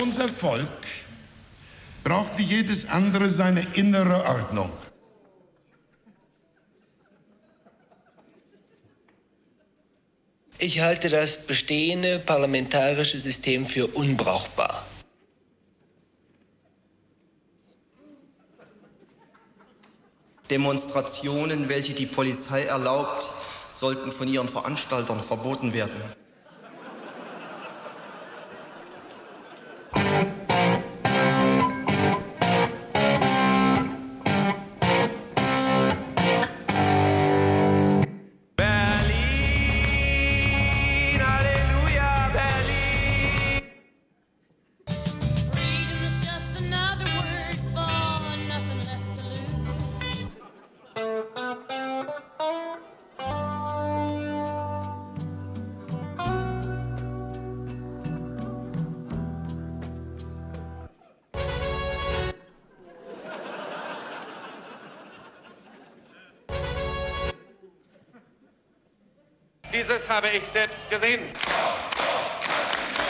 Unser Volk braucht wie jedes andere seine innere Ordnung. Ich halte das bestehende parlamentarische System für unbrauchbar. Demonstrationen, welche die Polizei erlaubt, sollten von ihren Veranstaltern verboten werden. Habe ich selbst gesehen.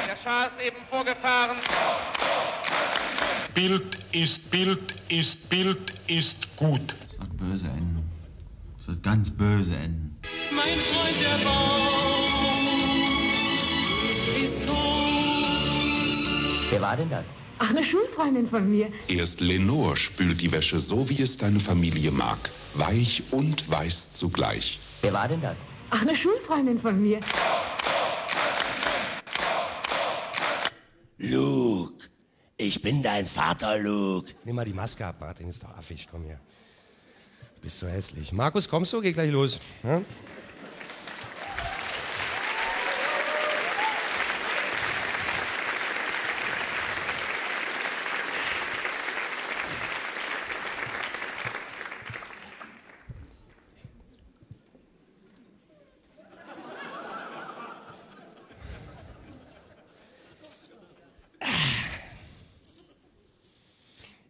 Der Schah ist eben vorgefahren. Bild ist Bild ist Bild ist gut. Das wird böse enden. Das wird ganz böse enden. Mein Freund der Baum ist tot. Wer war denn das? Ach, eine Schulfreundin von mir. Erst Lenore spült die Wäsche so, wie es deine Familie mag. Weich und weiß zugleich. Wer war denn das? Ach, eine Schulfreundin von mir. Luke, ich bin dein Vater, Luke. Nimm mal die Maske ab, Martin, ist doch affig, komm her. Du bist so hässlich. Markus, kommst du? Geh gleich los. Ja?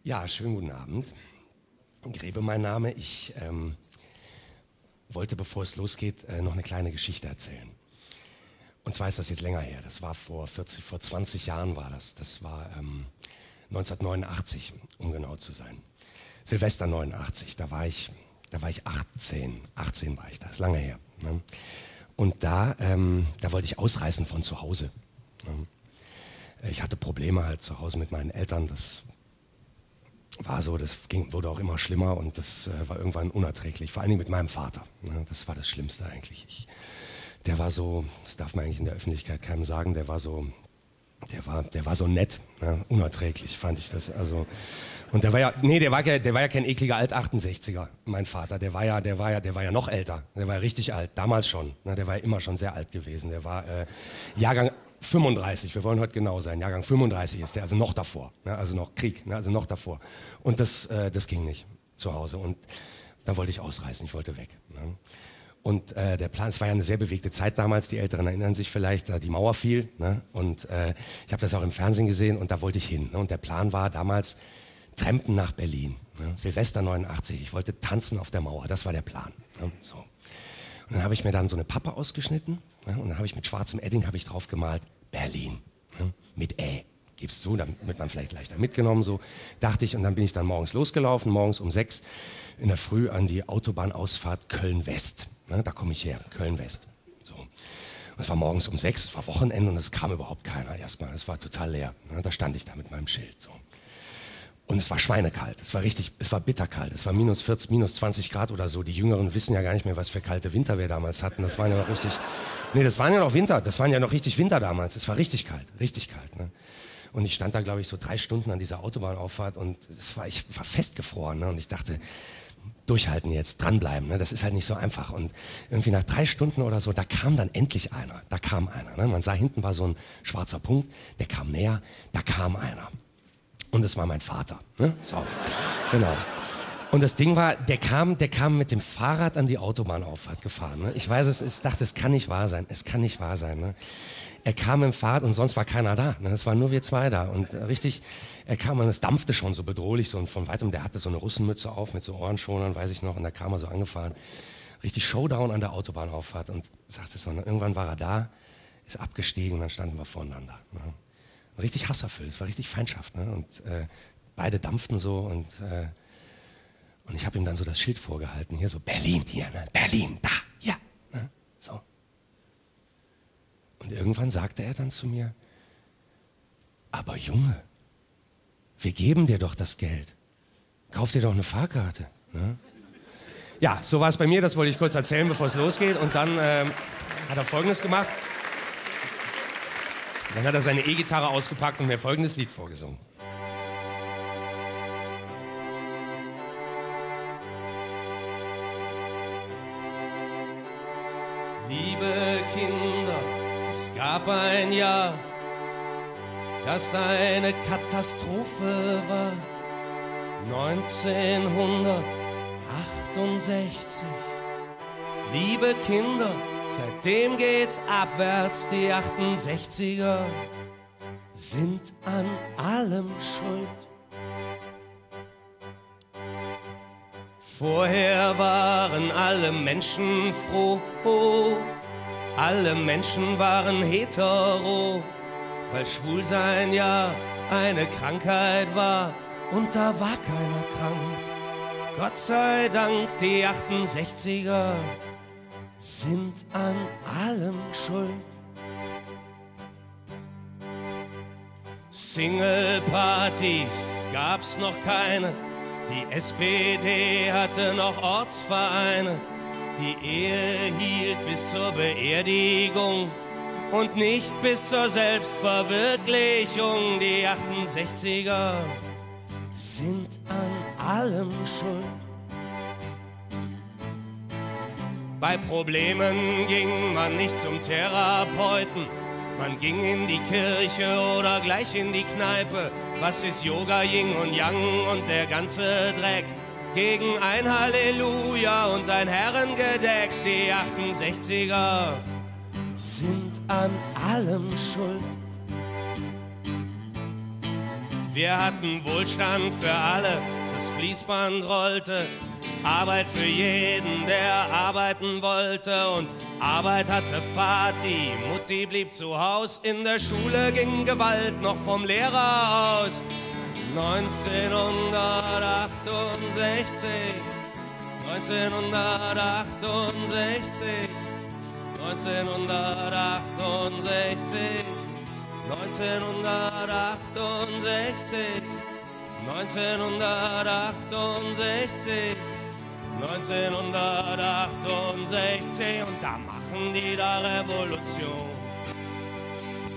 Ja, schönen guten Abend. Grebe mein Name. Ich ähm, wollte, bevor es losgeht, äh, noch eine kleine Geschichte erzählen. Und zwar ist das jetzt länger her. Das war vor 40, vor 20 Jahren war das. Das war ähm, 1989, um genau zu sein. Silvester 89. Da war ich, da war ich 18. 18 war ich da. Ist lange her. Ne? Und da, ähm, da wollte ich ausreißen von zu Hause. Ne? Ich hatte Probleme halt zu Hause mit meinen Eltern. Das war so, das ging, wurde auch immer schlimmer und das äh, war irgendwann unerträglich, vor allen Dingen mit meinem Vater. Ne? Das war das Schlimmste eigentlich. Ich, der war so, das darf man eigentlich in der Öffentlichkeit keinem sagen, der war so, der war, der war so nett, ne? unerträglich fand ich das. Also und der war ja, nee, der war der war ja kein ekliger Alt 68er, mein Vater. Der war ja, der war ja, der war ja noch älter. Der war ja richtig alt, damals schon. Ne? Der war ja immer schon sehr alt gewesen. Der war äh, Jahrgang 35, wir wollen heute genau sein, Jahrgang 35 ist der, also noch davor, ne, also noch Krieg, ne, also noch davor. Und das, äh, das ging nicht zu Hause. Und dann wollte ich ausreißen, ich wollte weg. Ne. Und äh, der Plan, es war ja eine sehr bewegte Zeit damals, die Älteren erinnern sich vielleicht, da die Mauer fiel. Ne, und äh, ich habe das auch im Fernsehen gesehen und da wollte ich hin. Ne, und der Plan war damals, Trampen nach Berlin. Ne, Silvester 89, ich wollte tanzen auf der Mauer, das war der Plan. Ne, so. Und dann habe ich mir dann so eine Pappe ausgeschnitten ne, und dann habe ich mit schwarzem Edding habe ich drauf gemalt Berlin ne, mit Ä. Gibst du, damit man vielleicht leichter mitgenommen, so dachte ich. Und dann bin ich dann morgens losgelaufen, morgens um sechs in der Früh an die Autobahnausfahrt Köln-West. Ne, da komme ich her, Köln-West. So. Es war morgens um sechs, es war Wochenende und es kam überhaupt keiner erstmal. Es war total leer. Ne, da stand ich da mit meinem Schild. So. Und es war schweinekalt. Es war richtig, es war bitterkalt. Es war minus 40, minus 20 Grad oder so. Die Jüngeren wissen ja gar nicht mehr, was für kalte Winter wir damals hatten. Das waren ja noch richtig, nee, das waren ja noch Winter. Das waren ja noch richtig Winter damals. Es war richtig kalt, richtig kalt. Ne? Und ich stand da, glaube ich, so drei Stunden an dieser Autobahnauffahrt und es war, ich war festgefroren. Ne? Und ich dachte, durchhalten jetzt, dranbleiben. Ne? Das ist halt nicht so einfach. Und irgendwie nach drei Stunden oder so, da kam dann endlich einer. Da kam einer. Ne? Man sah, hinten war so ein schwarzer Punkt, der kam näher, da kam einer. Und es war mein Vater. Ne? So, genau. Und das Ding war, der kam, der kam mit dem Fahrrad an die Autobahnauffahrt gefahren. Ne? Ich weiß es, ich dachte, es kann nicht wahr sein. Es kann nicht wahr sein. Ne? Er kam im Fahrrad und sonst war keiner da. Ne? Es waren nur wir zwei da. Und äh, richtig, er kam und es dampfte schon so bedrohlich. So, und von weitem, der hatte so eine Russenmütze auf mit so Ohrenschonern, weiß ich noch. Und da kam er so angefahren. Richtig Showdown an der Autobahnauffahrt. Und sagte so, ne? irgendwann war er da, ist abgestiegen und dann standen wir voneinander. Ne? Richtig hasserfüllt, es war richtig Feindschaft. Ne? Und äh, beide dampften so und, äh, und ich habe ihm dann so das Schild vorgehalten, hier so Berlin, hier, ne? Berlin, da, ja. Ne? So. Und irgendwann sagte er dann zu mir, aber Junge, wir geben dir doch das Geld. Kauf dir doch eine Fahrkarte. Ne? Ja, so war es bei mir, das wollte ich kurz erzählen, bevor es losgeht. Und dann ähm, hat er Folgendes gemacht. Dann hat er seine E-Gitarre ausgepackt und mir folgendes Lied vorgesungen. Liebe Kinder, es gab ein Jahr, das eine Katastrophe war. 1968. Liebe Kinder, seitdem geht's abwärts. Die 68er sind an allem schuld. Vorher waren alle Menschen froh, alle Menschen waren hetero, weil Schwulsein ja eine Krankheit war und da war keiner krank. Gott sei Dank, die 68er sind an allem schuld. Single-Partys gab's noch keine, die SPD hatte noch Ortsvereine, die Ehe hielt bis zur Beerdigung und nicht bis zur Selbstverwirklichung. Die 68er sind an allem schuld. Bei Problemen ging man nicht zum Therapeuten, man ging in die Kirche oder gleich in die Kneipe. Was ist Yoga, Yin und Yang und der ganze Dreck? Gegen ein Halleluja und ein Herrengedeck, die 68er sind an allem schuld. Wir hatten Wohlstand für alle, das Fließband rollte, Arbeit für jeden, der arbeiten wollte. Und Arbeit hatte Vati, Mutti blieb zu Haus, in der Schule ging Gewalt noch vom Lehrer aus. 1968, 1968, 1968, 1968, 1968. 1968 und da machen die da Revolution.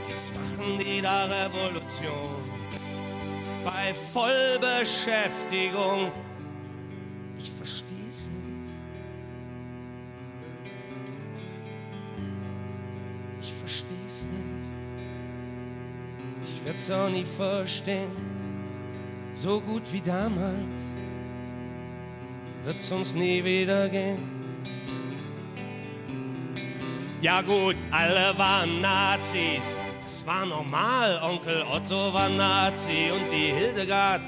Jetzt machen die da Revolution. Bei Vollbeschäftigung. Ich versteh's nicht. Ich versteh's nicht. Ich werd's auch nie verstehen. So gut wie damals wird's uns nie wieder gehen. Ja gut, alle waren Nazis, das war normal. Onkel Otto war Nazi und die Hildegard,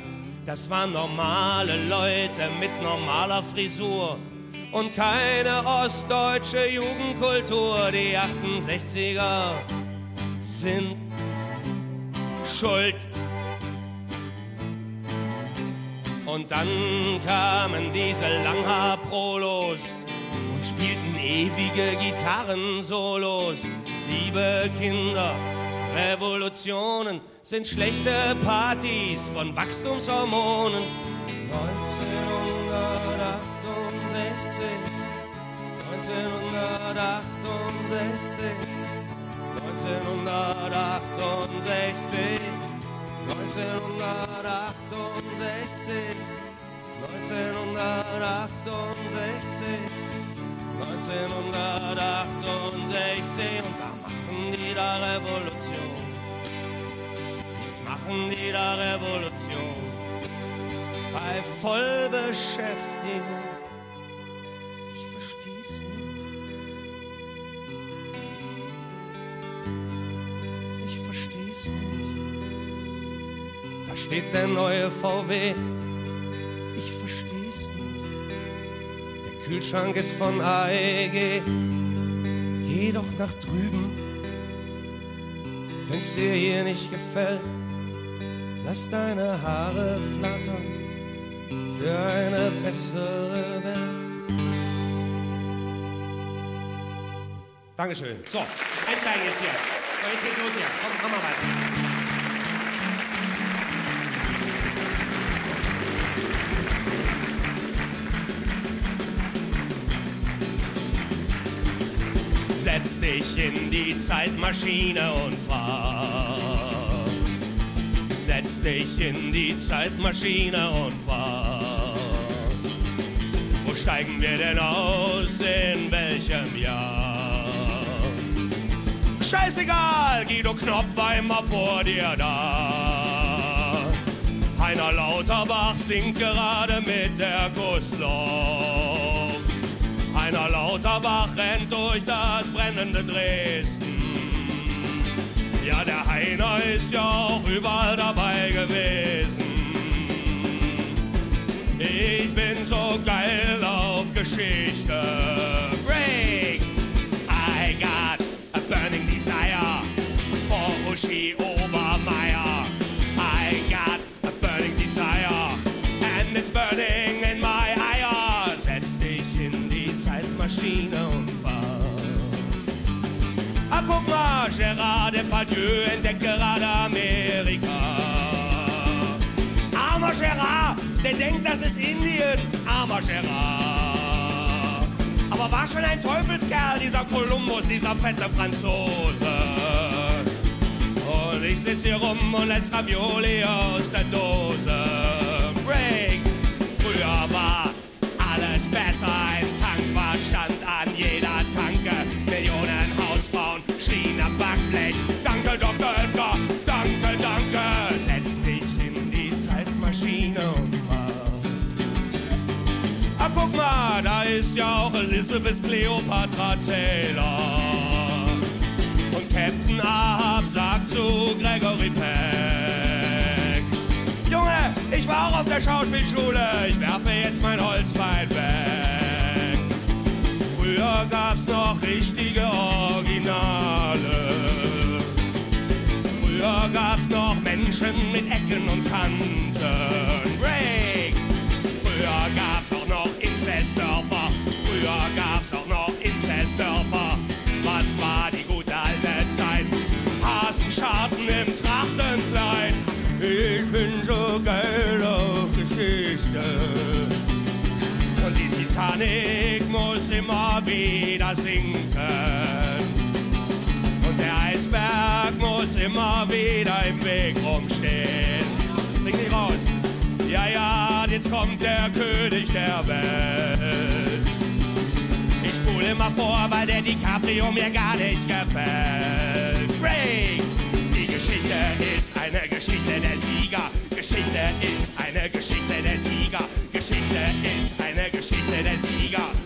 das waren normale Leute mit normaler Frisur und keine ostdeutsche Jugendkultur. Die 68er sind schuld. Und dann kamen diese Langhaar-Prolos und spielten ewige Gitarrensolos. Liebe Kinder, Revolutionen sind schlechte Partys von Wachstumshormonen. 1968, 1968, 1968. 1968, 1968, 1968 und da machen die da Revolution. Jetzt machen die da Revolution bei Vollbeschäftigung. Steht der neue VW. Ich versteh's nicht. Der Kühlschrank ist von AEG. Geh doch nach drüben. Wenn's dir hier nicht gefällt, lass deine Haare flattern für eine bessere Welt. Dankeschön. So, einsteigen jetzt hier. So, jetzt geht's los hier. Komm, komm mal was. In die Zeitmaschine und fahr. Setz dich in die Zeitmaschine und fahr. Wo steigen wir denn aus? In welchem Jahr? Scheißegal, Guido Knopf war immer vor dir da. Heiner Lauterbach singt gerade mit der Gussloch. Heiner Lauterbach rennt durch das brennende Dresden. Ja, der Heiner ist ja auch überall dabei gewesen. Ich bin so geil auf Geschichte. Break! I got a burning desire for Uschi guck mal, Gérard Depardieu entdeckt gerade Amerika. Armer Gérard, der denkt, das ist Indien. Armer Gérard. Aber war schon ein Teufelskerl, dieser Kolumbus, dieser fette Franzose. Und ich sitz hier rum und ess Ravioli aus der Dose. Elizabeth Cleopatra Taylor. Und Captain Ahab sagt zu Gregory Peck: Junge, ich war auch auf der Schauspielschule, ich werfe jetzt mein Holzbein weg. Früher gab's noch richtige Originale. Früher gab's noch Menschen mit Ecken und Kanten. Break! Früher gab's Inzestdörfer. Früher gab's auch noch Inzestdörfer. Was war die gute alte Zeit? Hasenscharten im Trachtenkleid. Ich bin so geil auf Geschichte. Und die Titanic muss immer wieder sinken. Und der Eisberg muss immer wieder im Weg rumstehen. Bring nicht raus. Ja, ja, jetzt kommt der König der Welt. Ich spule immer vor, weil der DiCaprio mir gar nicht gefällt. Break! Die Geschichte ist eine Geschichte der Sieger. Geschichte ist eine Geschichte der Sieger. Geschichte ist eine Geschichte der Sieger.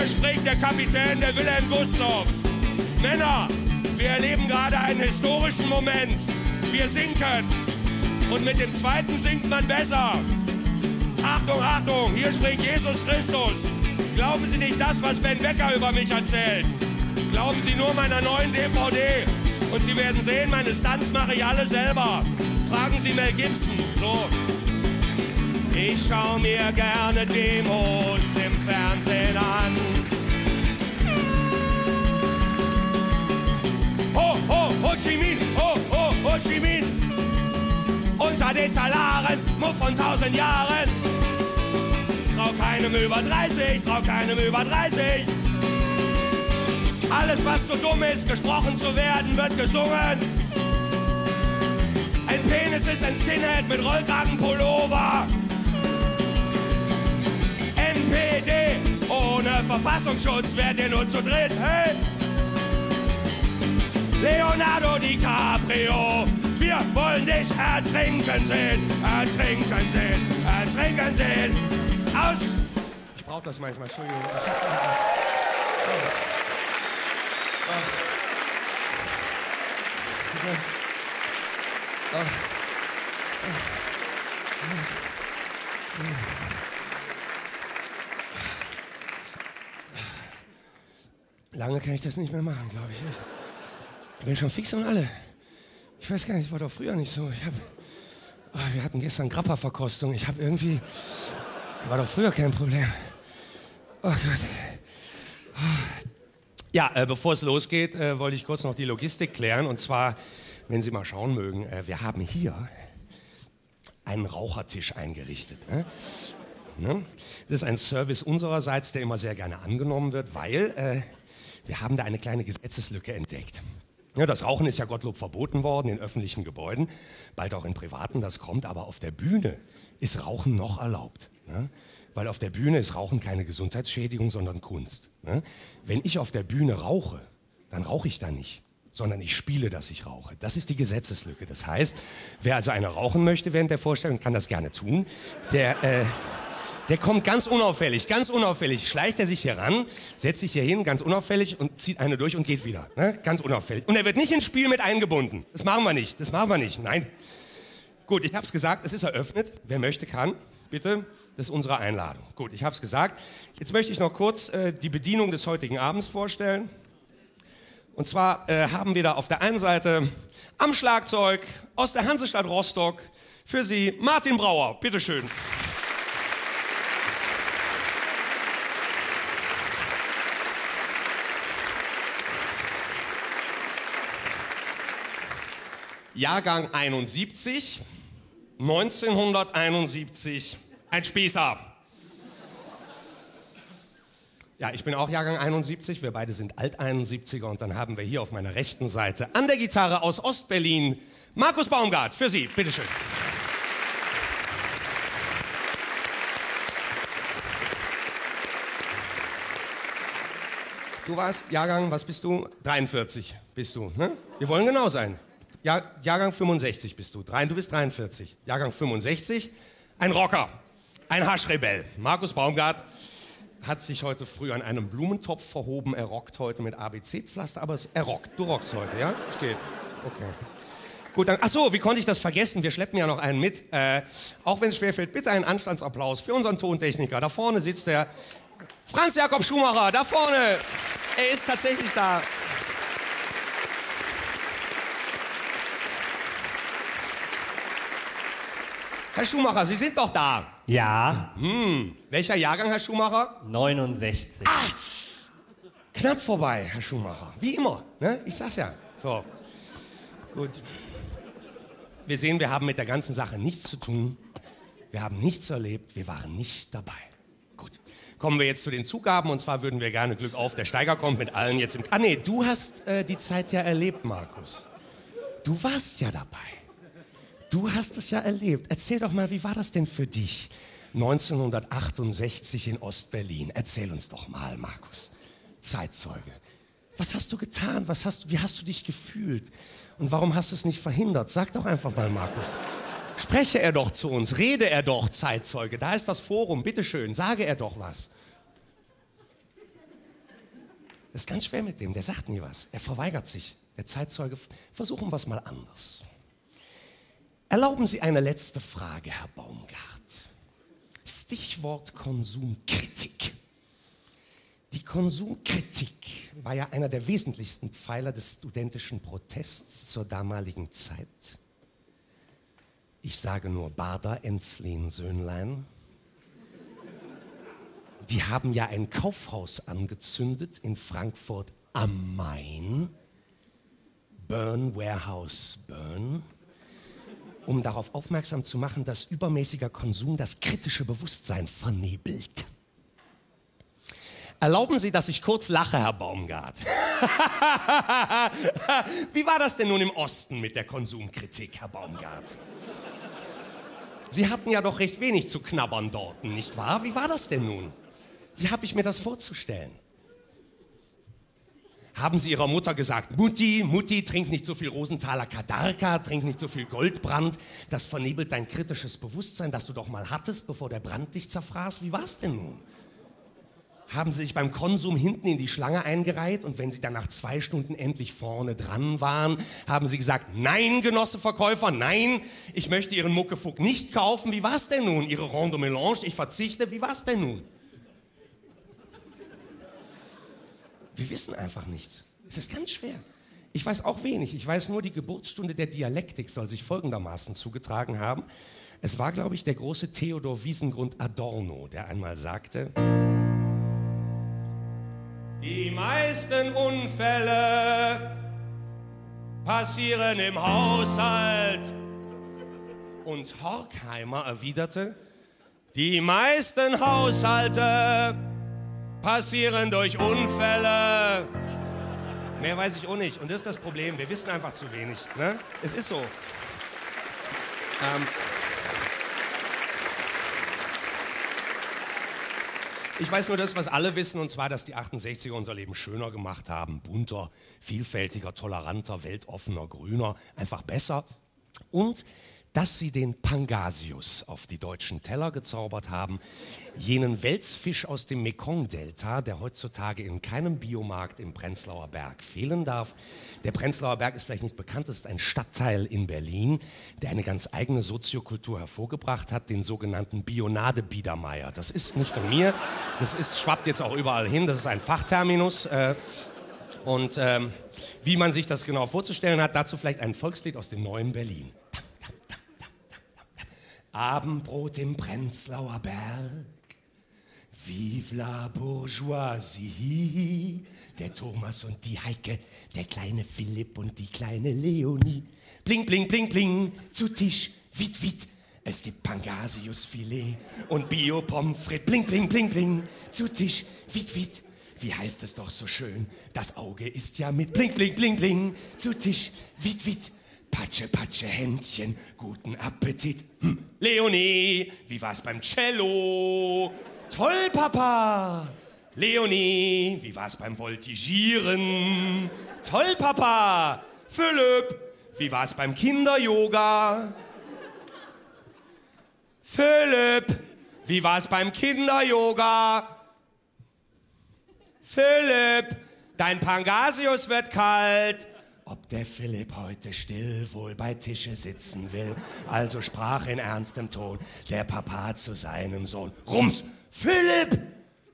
Hier spricht der Kapitän der Wilhelm Gustav. Männer, wir erleben gerade einen historischen Moment. Wir sinken. Und mit dem zweiten sinkt man besser. Achtung, Achtung, hier spricht Jesus Christus. Glauben Sie nicht das, was Ben Becker über mich erzählt. Glauben Sie nur meiner neuen DVD. Und Sie werden sehen, meine Stunts mache ich alle selber. Fragen Sie Mel Gibson. So. Ich schau mir gerne Demos im Fernsehen an. Ho, ho, Ho Chi Minh, ho, ho, Ho Chi Minh. Unter den Talaren, Muff von tausend Jahren. Trau keinem über 30, trau keinem über 30. Alles, was zu dumm ist, gesprochen zu werden, wird gesungen. Ein Penis ist ein Skinhead mit Rollkragenpullover. NPD, ohne Verfassungsschutz wärt ihr nur zu dritt, hey? Leonardo DiCaprio, wir wollen dich ertrinken sehen, ertrinken sehen, ertrinken sehen. Aus! Ich brauch das manchmal, Entschuldigung. Lange kann ich das nicht mehr machen, glaube ich. Ich bin schon fix und alle. Ich weiß gar nicht, war doch früher nicht so. Ich hab, oh, wir hatten gestern Grappa-Verkostung. Ich habe irgendwie, war doch früher kein Problem. Oh Gott. Ja, äh, bevor es losgeht, äh, wollte ich kurz noch die Logistik klären. Und zwar, wenn Sie mal schauen mögen, äh, wir haben hier einen Rauchertisch eingerichtet. Ne? Ne? Das ist ein Service unsererseits, der immer sehr gerne angenommen wird, weil äh, wir haben da eine kleine Gesetzeslücke entdeckt. Ja, das Rauchen ist ja Gottlob verboten worden in öffentlichen Gebäuden, bald auch in privaten, das kommt, aber auf der Bühne ist Rauchen noch erlaubt. Ne? Weil auf der Bühne ist Rauchen keine Gesundheitsschädigung, sondern Kunst. Ne? Wenn ich auf der Bühne rauche, dann rauche ich da nicht, sondern ich spiele, dass ich rauche. Das ist die Gesetzeslücke. Das heißt, wer also eine rauchen möchte während der Vorstellung, kann das gerne tun. Der, äh, der kommt ganz unauffällig, ganz unauffällig, schleicht er sich hier ran, setzt sich hier hin, ganz unauffällig und zieht eine durch und geht wieder. Ne? Ganz unauffällig. Und er wird nicht ins Spiel mit eingebunden. Das machen wir nicht, das machen wir nicht, nein. Gut, ich habe es gesagt, es ist eröffnet. Wer möchte, kann. Bitte, das ist unsere Einladung. Gut, ich habe es gesagt. Jetzt möchte ich noch kurz äh, die Bedienung des heutigen Abends vorstellen. Und zwar äh, haben wir da auf der einen Seite am Schlagzeug aus der Hansestadt Rostock für Sie Martin Brauer. Bitteschön. schön. Jahrgang 71, 1971, ein Spießer. Ja, ich bin auch Jahrgang 71, wir beide sind Alt-71er und dann haben wir hier auf meiner rechten Seite an der Gitarre aus Ostberlin Markus Baumgart. Für Sie, bitteschön. Du warst Jahrgang, was bist du? 43 bist du, ne? Wir wollen genau sein. Jahr, Jahrgang 65 bist du. Du bist 43. Jahrgang 65. Ein Rocker. Ein Haschrebell. Markus Baumgart hat sich heute früh an einem Blumentopf verhoben. Er rockt heute mit ABC-Pflaster, aber er rockt. Du rockst heute, ja? Es geht. Okay. Gut, dann, ach so, wie konnte ich das vergessen? Wir schleppen ja noch einen mit. Äh, auch wenn es schwerfällt, bitte einen Anstandsapplaus für unseren Tontechniker. Da vorne sitzt der Franz Jakob Schumacher. Da vorne. Er ist tatsächlich da. Herr Schumacher, Sie sind doch da. Ja. Hm. Welcher Jahrgang, Herr Schumacher? 69. Ah, knapp vorbei, Herr Schumacher. Wie immer. Ne? Ich sag's ja. So. Gut. Wir sehen, wir haben mit der ganzen Sache nichts zu tun. Wir haben nichts erlebt. Wir waren nicht dabei. Gut. Kommen wir jetzt zu den Zugaben. Und zwar würden wir gerne Glück auf. Der Steiger kommt mit allen jetzt im. Ah, nee, du hast äh, die Zeit ja erlebt, Markus. Du warst ja dabei. Du hast es ja erlebt. Erzähl doch mal, wie war das denn für dich 1968 in Ostberlin? Erzähl uns doch mal, Markus. Zeitzeuge. Was hast du getan? Was hast, wie hast du dich gefühlt? Und warum hast du es nicht verhindert? Sag doch einfach mal, Markus. Spreche er doch zu uns, rede er doch, Zeitzeuge. Da ist das Forum, bitteschön, sage er doch was. Das ist ganz schwer mit dem, der sagt nie was. Er verweigert sich. Der Zeitzeuge, versuchen wir es mal anders. Erlauben Sie eine letzte Frage, Herr Baumgart. Stichwort Konsumkritik. Die Konsumkritik war ja einer der wesentlichsten Pfeiler des studentischen Protests zur damaligen Zeit. Ich sage nur Bader, Enslin, Söhnlein. Die haben ja ein Kaufhaus angezündet in Frankfurt am Main. Burn Warehouse Burn um darauf aufmerksam zu machen, dass übermäßiger Konsum das kritische Bewusstsein vernebelt. Erlauben Sie, dass ich kurz lache, Herr Baumgart. Wie war das denn nun im Osten mit der Konsumkritik, Herr Baumgart? Sie hatten ja doch recht wenig zu knabbern dort, nicht wahr? Wie war das denn nun? Wie habe ich mir das vorzustellen? Haben sie ihrer Mutter gesagt, Mutti, Mutti, trink nicht so viel Rosenthaler Kadarka, trink nicht so viel Goldbrand, das vernebelt dein kritisches Bewusstsein, das du doch mal hattest, bevor der Brand dich zerfraß. Wie war's denn nun? Haben sie sich beim Konsum hinten in die Schlange eingereiht und wenn sie dann nach zwei Stunden endlich vorne dran waren, haben sie gesagt, nein, Genosse Verkäufer, nein, ich möchte Ihren Muckefuck nicht kaufen. Wie war's denn nun? Ihre Ronde Melange, ich verzichte. Wie war's denn nun? Wir wissen einfach nichts. Es ist ganz schwer. Ich weiß auch wenig. Ich weiß nur, die Geburtsstunde der Dialektik soll sich folgendermaßen zugetragen haben. Es war, glaube ich, der große Theodor Wiesengrund Adorno, der einmal sagte, die meisten Unfälle passieren im Haushalt. Und Horkheimer erwiderte, die meisten Haushalte passieren durch Unfälle. Mehr weiß ich auch nicht. Und das ist das Problem. Wir wissen einfach zu wenig. Ne? Es ist so. Ähm ich weiß nur das, was alle wissen, und zwar, dass die 68er unser Leben schöner gemacht haben. Bunter, vielfältiger, toleranter, weltoffener, grüner. Einfach besser. Und dass sie den Pangasius auf die deutschen Teller gezaubert haben, jenen Welsfisch aus dem Mekong-Delta, der heutzutage in keinem Biomarkt im Prenzlauer Berg fehlen darf. Der Prenzlauer Berg ist vielleicht nicht bekannt, das ist ein Stadtteil in Berlin, der eine ganz eigene Soziokultur hervorgebracht hat, den sogenannten Bionade Biedermeier. Das ist nicht von mir, das ist, schwappt jetzt auch überall hin, das ist ein Fachterminus. Äh, und ähm, wie man sich das genau vorzustellen hat, dazu vielleicht ein Volkslied aus dem neuen Berlin. Abendbrot im Prenzlauer Berg. Vive la bourgeoisie. Der Thomas und die Heike, der kleine Philipp und die kleine Leonie. Bling, bling, bling, bling, zu Tisch, wit, wit. Es gibt Pangasiusfilet und Bio-Pommes. Bling, bling, bling, bling, zu Tisch, wit, wit. Wie heißt es doch so schön? Das Auge ist ja mit Bling, bling, bling, bling, zu Tisch, wit, wit. Patsche, Patsche, Händchen, guten Appetit. Hm. Leonie, wie war's beim Cello? Toll, Papa. Leonie, wie war's beim Voltigieren? Toll, Papa. Philipp, wie war's beim Kinder-Yoga? Philipp, wie war's beim Kinder-Yoga? Philipp, dein Pangasius wird kalt ob der Philipp heute still wohl bei Tische sitzen will. Also sprach in ernstem Ton der Papa zu seinem Sohn. Rums, Philipp,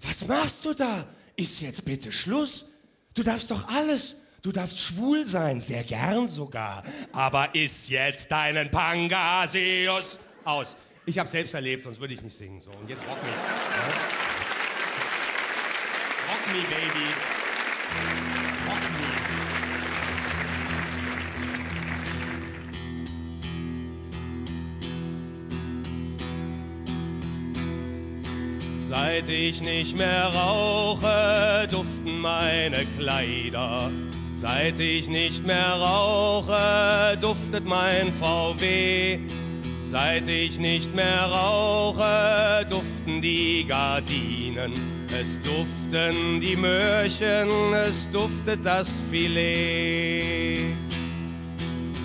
was machst du da? Ist jetzt bitte Schluss? Du darfst doch alles. Du darfst schwul sein, sehr gern sogar. Aber iss jetzt deinen Pangasius aus. Ich habe selbst erlebt, sonst würde ich nicht singen. So, und jetzt rock mich. Ja? Rock me, baby. Seit ich nicht mehr rauche, duften meine Kleider. Seit ich nicht mehr rauche, duftet mein VW. Seit ich nicht mehr rauche, duften die Gardinen. Es duften die Möhrchen, es duftet das Filet.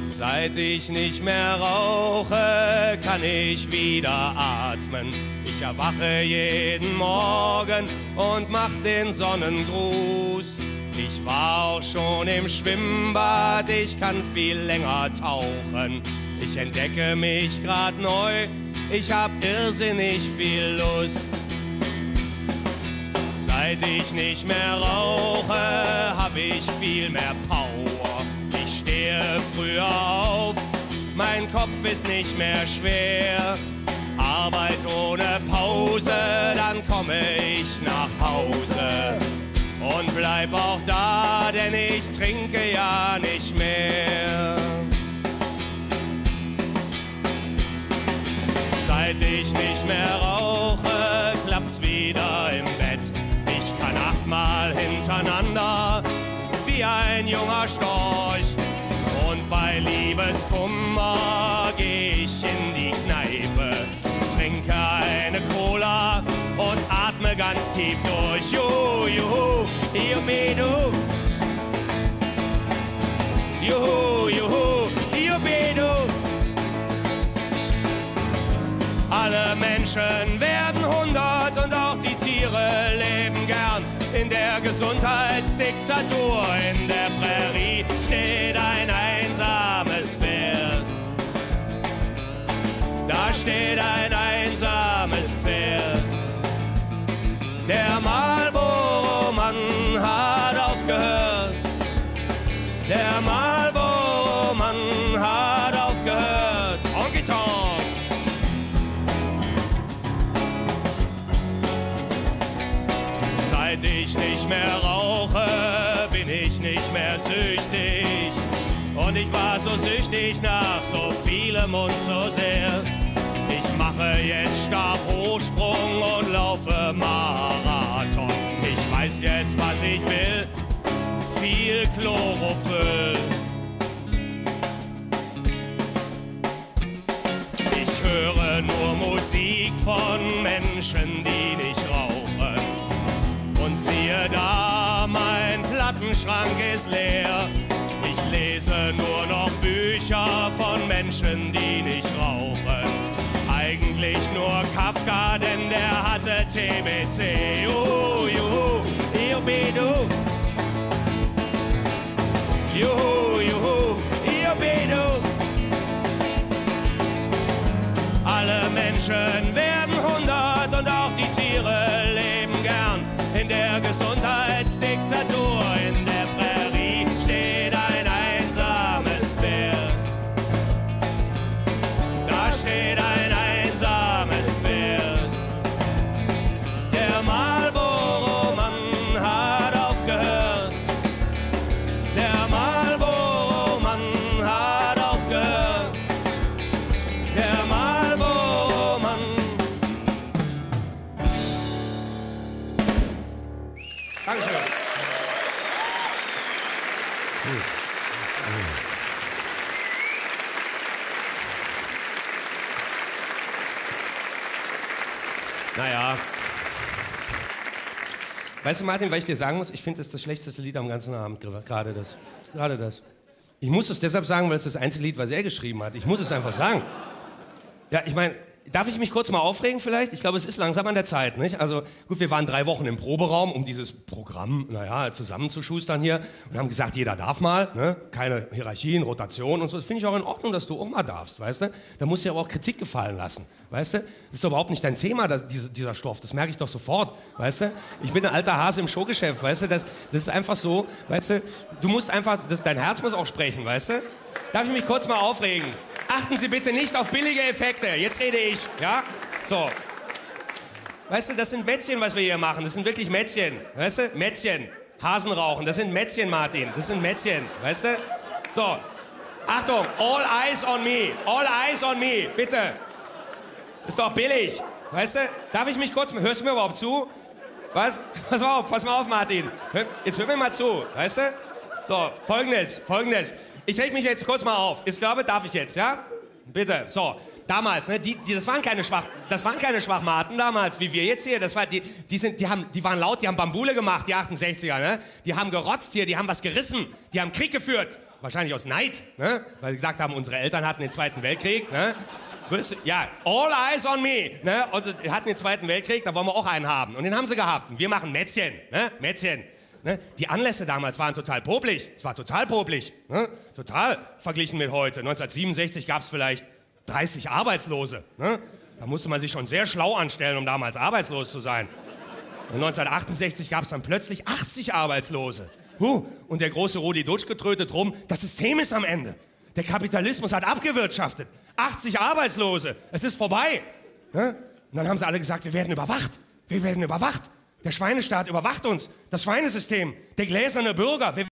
Seit ich nicht mehr rauche, kann ich wieder atmen. Ich erwache jeden Morgen und mach den Sonnengruß. Ich war auch schon im Schwimmbad, ich kann viel länger tauchen. Ich entdecke mich grad neu, ich hab irrsinnig viel Lust. Seit ich nicht mehr rauche, hab ich viel mehr Power stehe früher auf, mein Kopf ist nicht mehr schwer. Arbeit ohne Pause, dann komme ich nach Hause und bleib auch da, denn ich trinke ja nicht mehr. Seit ich nicht mehr rauche, klappt's wieder im Bett. Ich kann achtmal hintereinander wie ein junger Storch ganz tief durch. Juhu, jubidu. Juhu, juhu, jubidu. Alle Menschen werden hundert und auch die Tiere leben gern in der Gesundheitsdiktatur. In der Prärie steht ein einsames Pferd. Da steht ein vielem und so sehr. Ich mache jetzt Stabhochsprung und laufe Marathon. Ich weiß jetzt, was ich will. Viel Chlorophyll. Ich höre nur Musik von Menschen, die nicht rauchen. Und siehe da, mein Plattenschrank ist leer. Eigentlich nur Kafka, denn der hatte TBC. Juhu, Weißt du, Martin, weil ich dir sagen muss, ich finde, das das schlechteste Lied am ganzen Abend, gerade das. Gerade das. Ich muss es deshalb sagen, weil es das einzige Lied, was er geschrieben hat. Ich muss es einfach sagen. Ja, ich meine, darf ich mich kurz mal aufregen vielleicht? Ich glaube, es ist langsam an der Zeit, nicht? Also gut, wir waren drei Wochen im Proberaum, um dieses Programm, naja, zusammenzuschustern hier und haben gesagt, jeder darf mal, ne? Keine Hierarchien, Rotation und so. Das finde ich auch in Ordnung, dass du auch mal darfst, weißt du? Da musst du ja auch Kritik gefallen lassen, weißt du? Das ist doch überhaupt nicht dein Thema, das, diese, dieser Stoff. Das merke ich doch sofort, weißt du? Ich bin ein alter Hase im Showgeschäft, weißt du? Das, das ist einfach so, weißt du? Du musst einfach, das, dein Herz muss auch sprechen, weißt du? Darf ich mich kurz mal aufregen? Achten Sie bitte nicht auf billige Effekte. Jetzt rede ich, ja? So. Weißt du, das sind Mätzchen, was wir hier machen. Das sind wirklich Mätzchen. Weißt du? Mätzchen. Hasen rauchen. Das sind Mätzchen, Martin. Das sind Mätzchen. Weißt du? So. Achtung. All eyes on me. All eyes on me. Bitte. Ist doch billig. Weißt du? Darf ich mich kurz... Hörst du mir überhaupt zu? Was? Pass mal auf, pass mal auf, Martin. Jetzt hör mir mal zu. Weißt du? So, folgendes, folgendes. Ich reg mich jetzt kurz mal auf. Ich glaube, darf ich jetzt, ja? Bitte. So, damals, ne, die, die, das waren keine Schwach, das waren keine Schwachmaten damals, wie wir jetzt hier. Das war, die, die sind, die haben, die waren laut, die haben Bambule gemacht, die 68er, ne? Die haben gerotzt hier, die haben was gerissen, die haben Krieg geführt. Wahrscheinlich aus Neid, ne? Weil sie gesagt haben, unsere Eltern hatten den Zweiten Weltkrieg, ne? Ja, all eyes on me. Ne? Und hatten den Zweiten Weltkrieg, da wollen wir auch einen haben. Und den haben sie gehabt. Und wir machen Mätzchen. Ne? Mätzchen. Ne? Die Anlässe damals waren total popelig. Es war total popelig. Ne? Total verglichen mit heute. 1967 gab es vielleicht 30 Arbeitslose. Ne? Da musste man sich schon sehr schlau anstellen, um damals arbeitslos zu sein. Und 1968 gab es dann plötzlich 80 Arbeitslose. Huh, und der große Rudi Dutschke trötet rum, das System ist am Ende. Der Kapitalismus hat abgewirtschaftet. 80 Arbeitslose, es ist vorbei. Ne? Und dann haben sie alle gesagt, wir werden überwacht. Wir werden überwacht. Der Schweinestaat überwacht uns. Das Schweinesystem, der gläserne Bürger. Wir